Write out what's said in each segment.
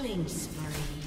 Killing spree.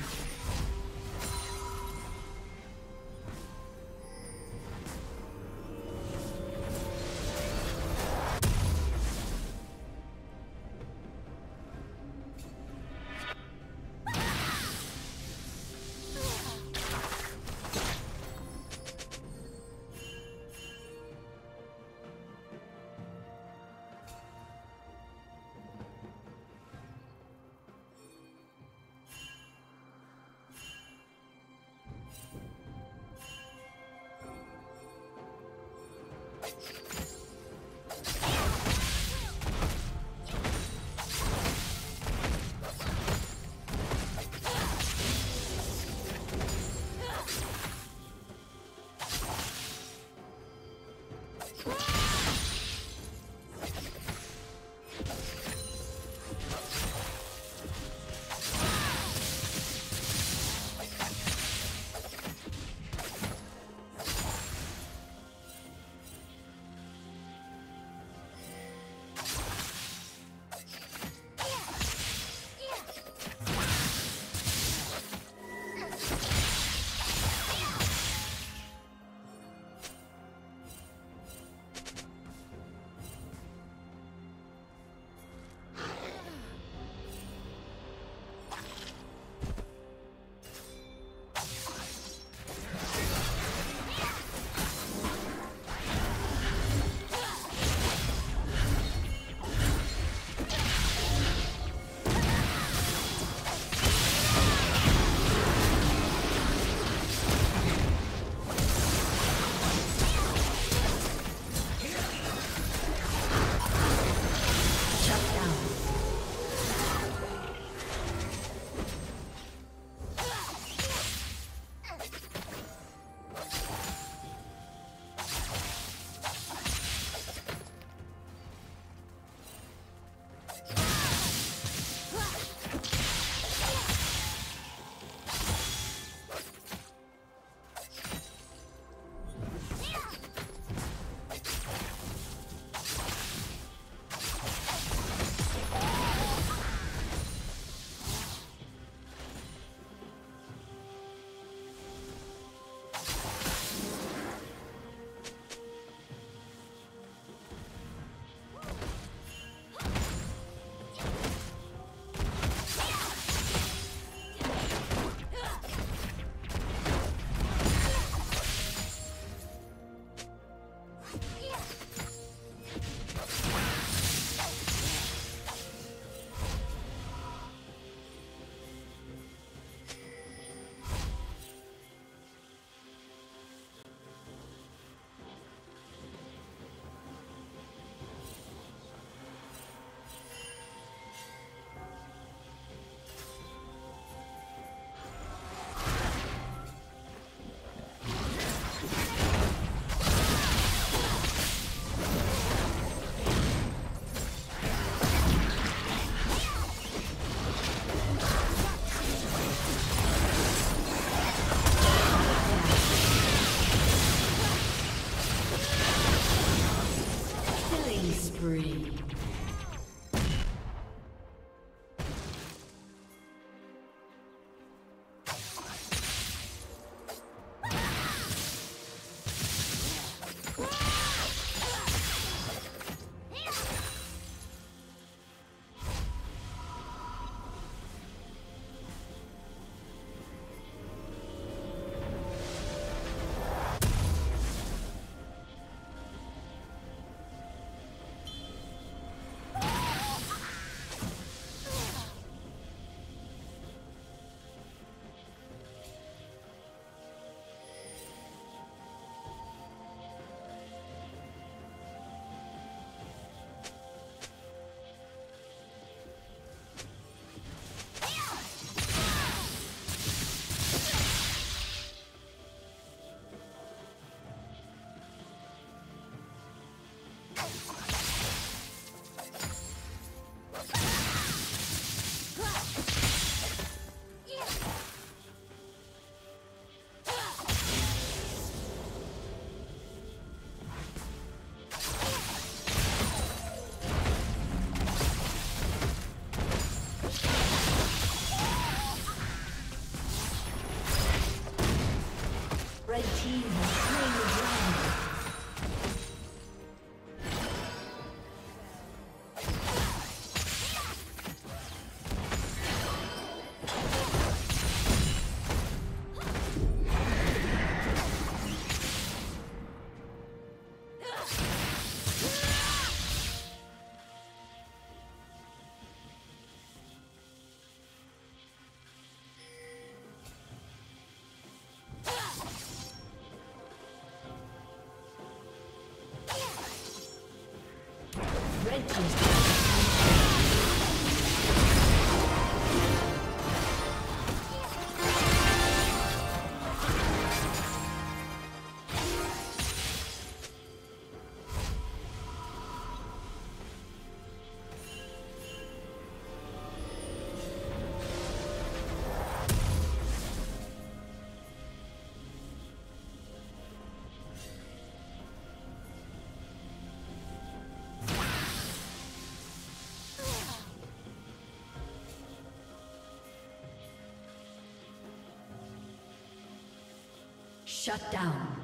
Shut down.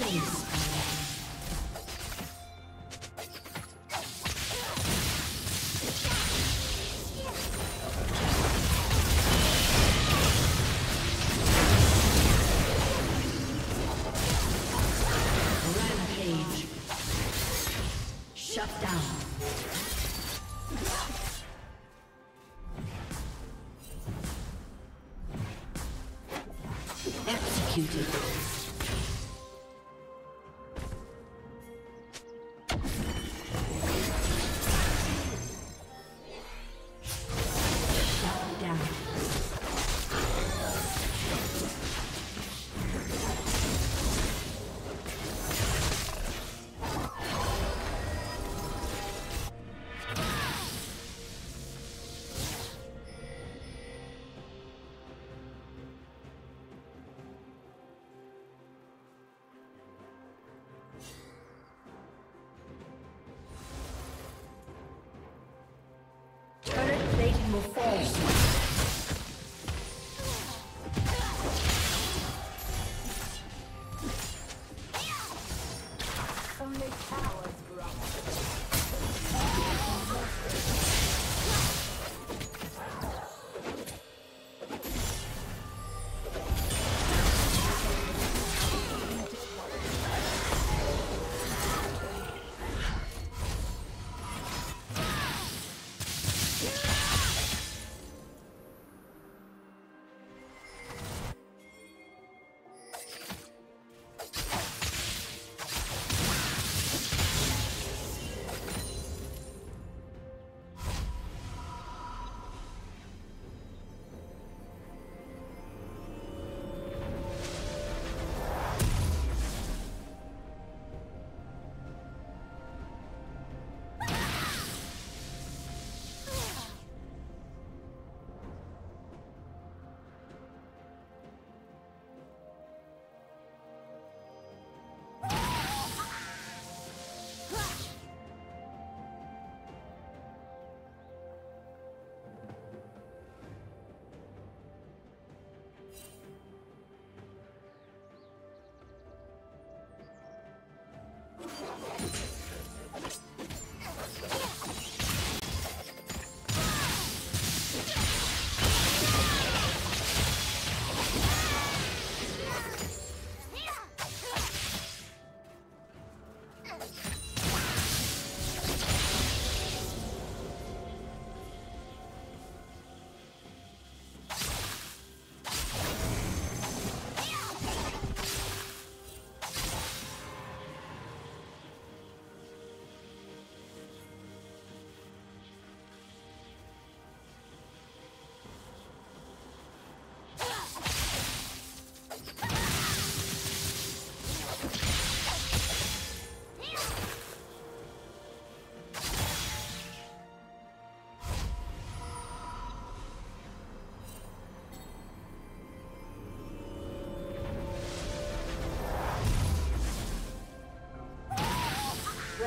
Executed. will fall. Only power.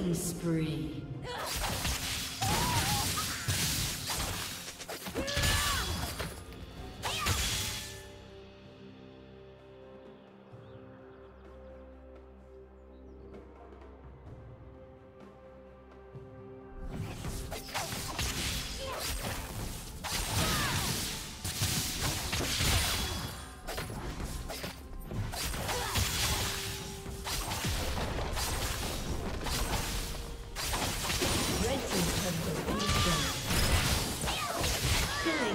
Killing spree.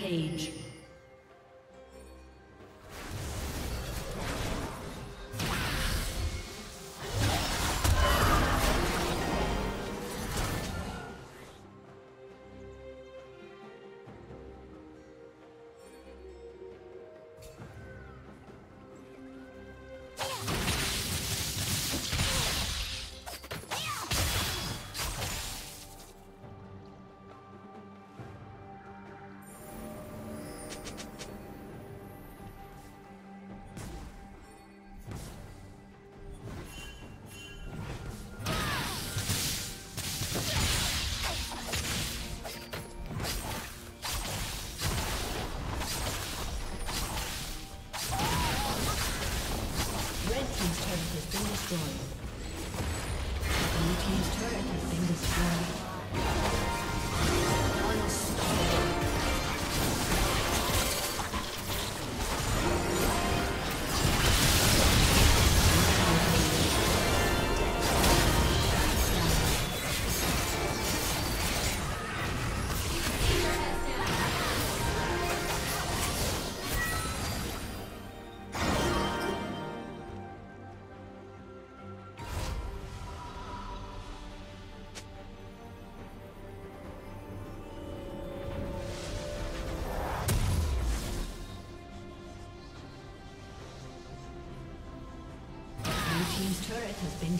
page.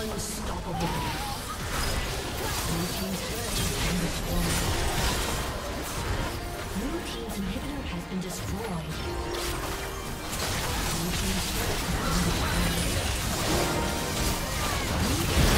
Unstoppable. Blue team's turret has been destroyed. Inhibitor has been destroyed. Blue team's turret has been destroyed.